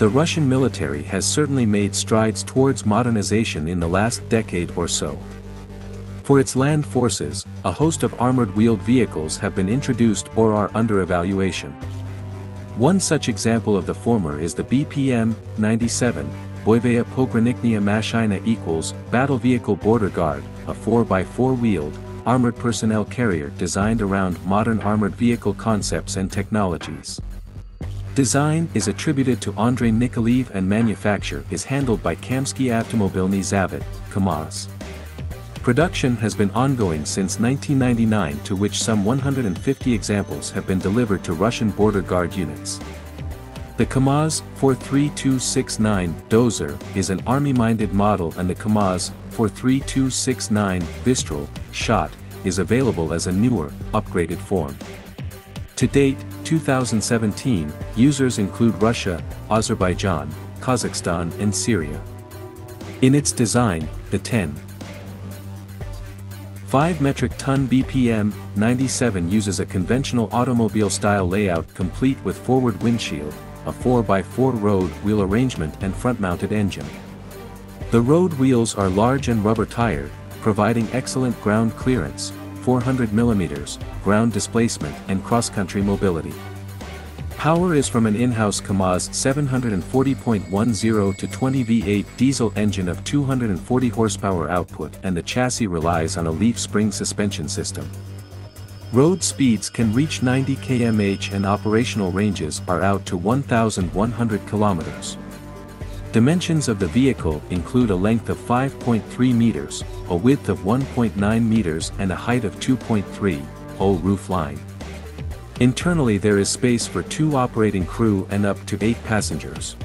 The Russian military has certainly made strides towards modernization in the last decade or so. For its land forces, a host of armored wheeled vehicles have been introduced or are under evaluation. One such example of the former is the BPM-97, Boyevaya Pogranichnia Mashina equals Battle Vehicle Border Guard, a 4x4 wheeled, armored personnel carrier designed around modern armored vehicle concepts and technologies. Design is attributed to Andrei Nikolaev and manufacture is handled by Kamsky Avtomobilny Zavod, KAMAZ. Production has been ongoing since 1999 to which some 150 examples have been delivered to Russian border guard units. The KAMAZ 43269 Dozor is an army-minded model and the KAMAZ 43269 Vystrel Shot is available as a newer, upgraded form. To date, 2017, users include Russia, Azerbaijan, Kazakhstan and Syria. In its design, the 10 5 metric ton BPM 97 uses a conventional automobile-style layout complete with forward windshield, a 4x4 road wheel arrangement and front-mounted engine. The road wheels are large and rubber-tired, providing excellent ground clearance, 400 mm, ground displacement and cross-country mobility. Power is from an in-house KAMAZ 740.10 to 20 V8 diesel engine of 240 horsepower output and the chassis relies on a leaf spring suspension system. Road speeds can reach 90 km/h and operational ranges are out to 1,100 km. Dimensions of the vehicle include a length of 5.3 meters, a width of 1.9 meters and a height of 2.3, whole roof line. Internally there is space for two operating crew and up to eight passengers.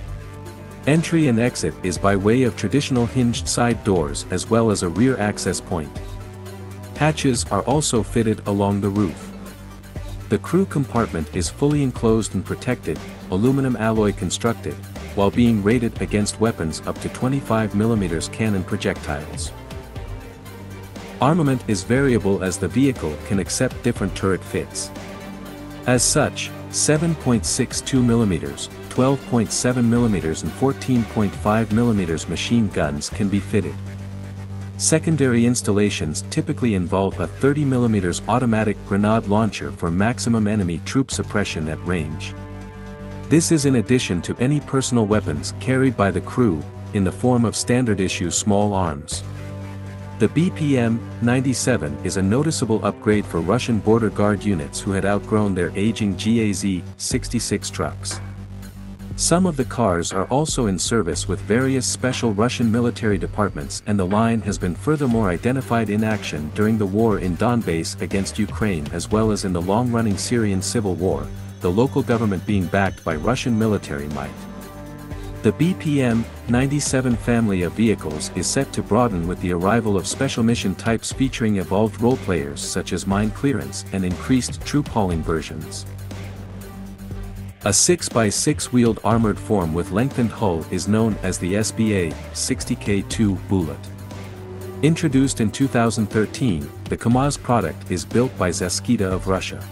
Entry and exit is by way of traditional hinged side doors as well as a rear access point. Hatches are also fitted along the roof. The crew compartment is fully enclosed and protected, aluminum alloy constructed, while being rated against weapons up to 25mm cannon projectiles. Armament is variable as the vehicle can accept different turret fits. As such, 7.62mm, 12.7mm and 14.5mm machine guns can be fitted. Secondary installations typically involve a 30mm automatic grenade launcher for maximum enemy troop suppression at range. This is in addition to any personal weapons carried by the crew, in the form of standard issue small arms. The BPM-97 is a noticeable upgrade for Russian border guard units who had outgrown their aging GAZ-66 trucks. Some of the cars are also in service with various special Russian military departments and the line has been furthermore identified in action during the war in Donbass against Ukraine as well as in the long-running Syrian civil war, the local government being backed by Russian military might. The BPM-97 family of vehicles is set to broaden with the arrival of special mission types featuring evolved role players such as mine clearance and increased troop hauling versions. A 6x6 wheeled armored form with lengthened hull is known as the SBA 60K2 Bulat. Introduced in 2013, the KAMAZ product is built by Zashchita of Russia.